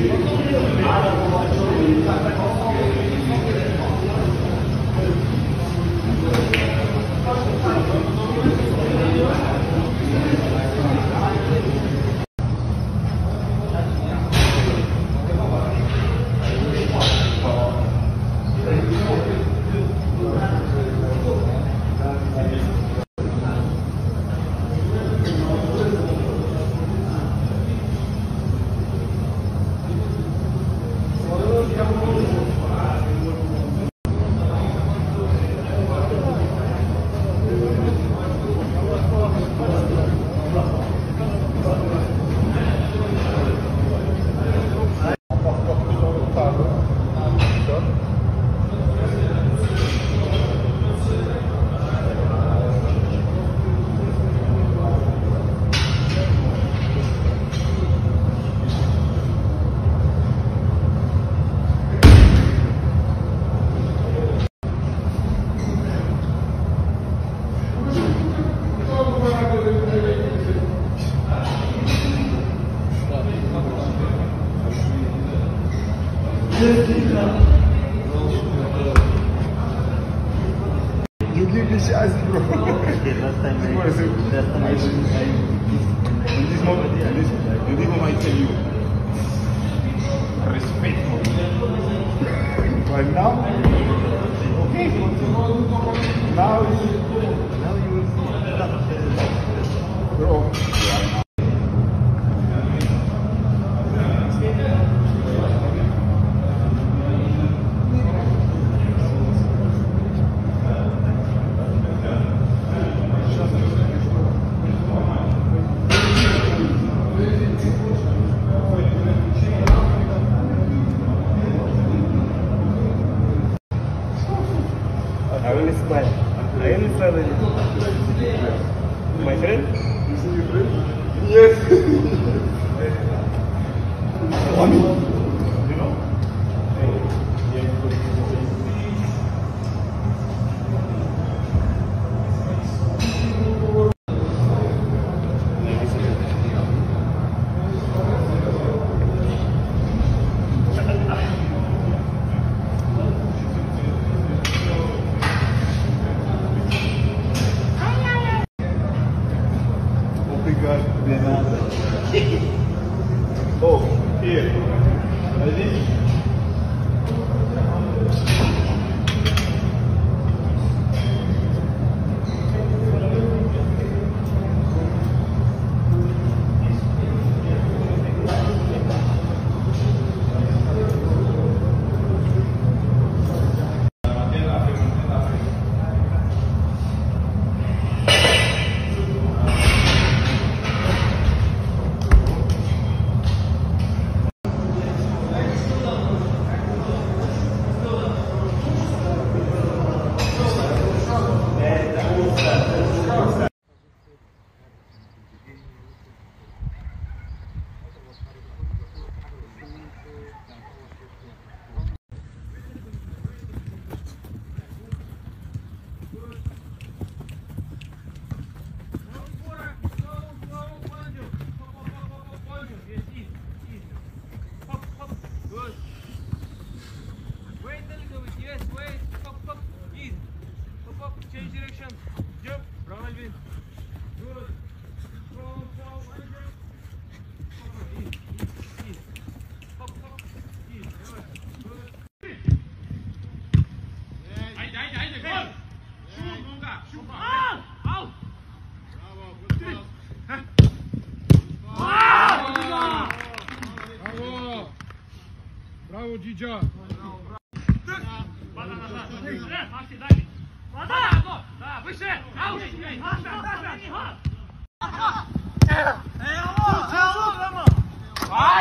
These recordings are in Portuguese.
Thank you. You give me shots, bro. Last time I, Last time I, I, this moment, in this, in this moment, I tell you, respect. But now, okay. Now, now you will see. Bro. I will smile. I am smile. My friend? You see your friend? Yes. change direction. Jump from Alvin. Good. From, from, and jump. Bravo, Dija! Bravo, bravo! Bala, bala, bala! 没事，没事，打打打，你喝。啊！哎呀，哎呀，我操他妈！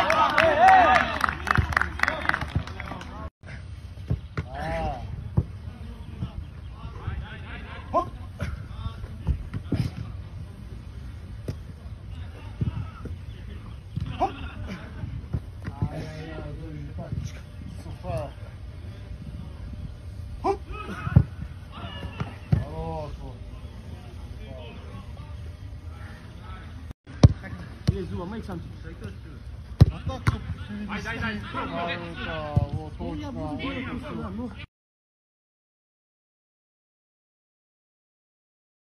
来。最短期。